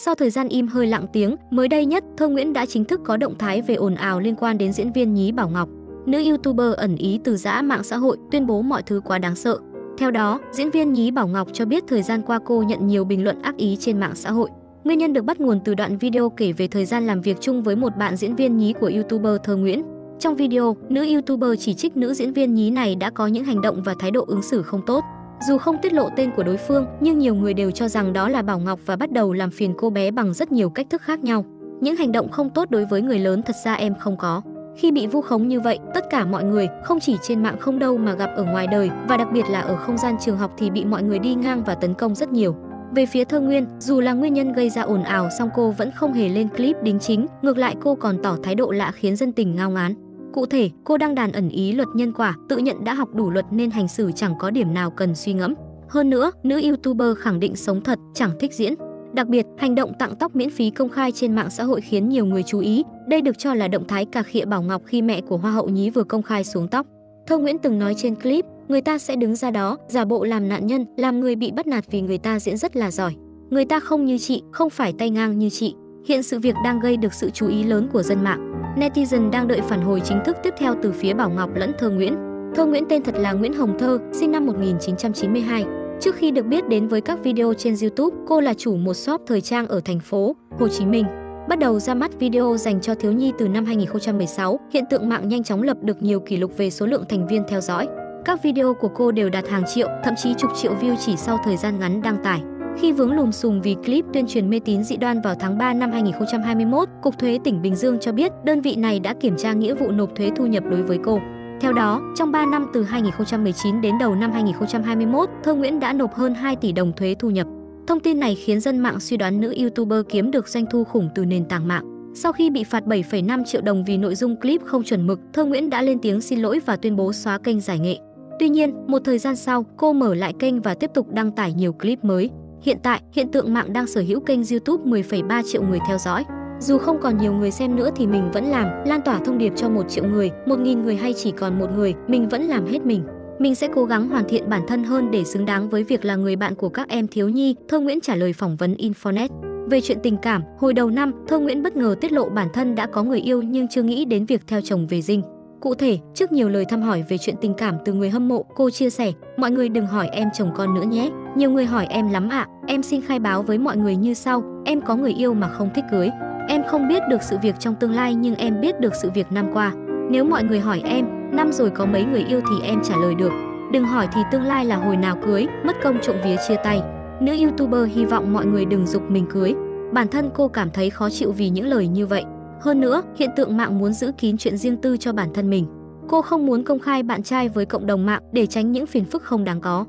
Sau thời gian im hơi lặng tiếng, mới đây nhất, Thơ Nguyễn đã chính thức có động thái về ồn ào liên quan đến diễn viên nhí Bảo Ngọc. Nữ YouTuber ẩn ý từ giã mạng xã hội, tuyên bố mọi thứ quá đáng sợ. Theo đó, diễn viên nhí Bảo Ngọc cho biết thời gian qua cô nhận nhiều bình luận ác ý trên mạng xã hội. Nguyên nhân được bắt nguồn từ đoạn video kể về thời gian làm việc chung với một bạn diễn viên nhí của YouTuber Thơ Nguyễn. Trong video, nữ YouTuber chỉ trích nữ diễn viên nhí này đã có những hành động và thái độ ứng xử không tốt. Dù không tiết lộ tên của đối phương, nhưng nhiều người đều cho rằng đó là Bảo Ngọc và bắt đầu làm phiền cô bé bằng rất nhiều cách thức khác nhau. Những hành động không tốt đối với người lớn thật ra em không có. Khi bị vu khống như vậy, tất cả mọi người, không chỉ trên mạng không đâu mà gặp ở ngoài đời và đặc biệt là ở không gian trường học thì bị mọi người đi ngang và tấn công rất nhiều. Về phía Thơ Nguyên, dù là nguyên nhân gây ra ồn ào song cô vẫn không hề lên clip đính chính, ngược lại cô còn tỏ thái độ lạ khiến dân tình ngao ngán. Cụ thể, cô đang đàn ẩn ý luật nhân quả, tự nhận đã học đủ luật nên hành xử chẳng có điểm nào cần suy ngẫm. Hơn nữa, nữ YouTuber khẳng định sống thật, chẳng thích diễn. Đặc biệt, hành động tặng tóc miễn phí công khai trên mạng xã hội khiến nhiều người chú ý. Đây được cho là động thái cà khịa Bảo Ngọc khi mẹ của Hoa hậu nhí vừa công khai xuống tóc. Thơ Nguyễn từng nói trên clip, người ta sẽ đứng ra đó, giả bộ làm nạn nhân, làm người bị bắt nạt vì người ta diễn rất là giỏi. Người ta không như chị, không phải tay ngang như chị. Hiện sự việc đang gây được sự chú ý lớn của dân mạng. Netizen đang đợi phản hồi chính thức tiếp theo từ phía Bảo Ngọc lẫn Thơ Nguyễn. Thơ Nguyễn tên thật là Nguyễn Hồng Thơ, sinh năm 1992. Trước khi được biết đến với các video trên YouTube, cô là chủ một shop thời trang ở thành phố Hồ Chí Minh. Bắt đầu ra mắt video dành cho thiếu nhi từ năm 2016, hiện tượng mạng nhanh chóng lập được nhiều kỷ lục về số lượng thành viên theo dõi. Các video của cô đều đạt hàng triệu, thậm chí chục triệu view chỉ sau thời gian ngắn đăng tải. Khi vướng lùm xùm vì clip tuyên truyền mê tín dị đoan vào tháng 3 năm 2021, Cục Thuế tỉnh Bình Dương cho biết đơn vị này đã kiểm tra nghĩa vụ nộp thuế thu nhập đối với cô. Theo đó, trong 3 năm từ 2019 đến đầu năm 2021, Thơ Nguyễn đã nộp hơn 2 tỷ đồng thuế thu nhập. Thông tin này khiến dân mạng suy đoán nữ YouTuber kiếm được doanh thu khủng từ nền tảng mạng. Sau khi bị phạt 7,5 triệu đồng vì nội dung clip không chuẩn mực, Thơ Nguyễn đã lên tiếng xin lỗi và tuyên bố xóa kênh giải nghệ. Tuy nhiên, một thời gian sau, cô mở lại kênh và tiếp tục đăng tải nhiều clip mới. Hiện tại, hiện tượng mạng đang sở hữu kênh YouTube 10,3 triệu người theo dõi. Dù không còn nhiều người xem nữa thì mình vẫn làm, lan tỏa thông điệp cho một triệu người, một nghìn người hay chỉ còn một người, mình vẫn làm hết mình. Mình sẽ cố gắng hoàn thiện bản thân hơn để xứng đáng với việc là người bạn của các em thiếu nhi, Thơ Nguyễn trả lời phỏng vấn Infonet. Về chuyện tình cảm, hồi đầu năm, Thơ Nguyễn bất ngờ tiết lộ bản thân đã có người yêu nhưng chưa nghĩ đến việc theo chồng về dinh. Cụ thể, trước nhiều lời thăm hỏi về chuyện tình cảm từ người hâm mộ, cô chia sẻ, mọi người đừng hỏi em chồng con nữa nhé. Nhiều người hỏi em lắm ạ, em xin khai báo với mọi người như sau, em có người yêu mà không thích cưới. Em không biết được sự việc trong tương lai nhưng em biết được sự việc năm qua. Nếu mọi người hỏi em, năm rồi có mấy người yêu thì em trả lời được. Đừng hỏi thì tương lai là hồi nào cưới, mất công trộm vía chia tay. Nữ YouTuber hy vọng mọi người đừng dục mình cưới. Bản thân cô cảm thấy khó chịu vì những lời như vậy. Hơn nữa, hiện tượng mạng muốn giữ kín chuyện riêng tư cho bản thân mình. Cô không muốn công khai bạn trai với cộng đồng mạng để tránh những phiền phức không đáng có.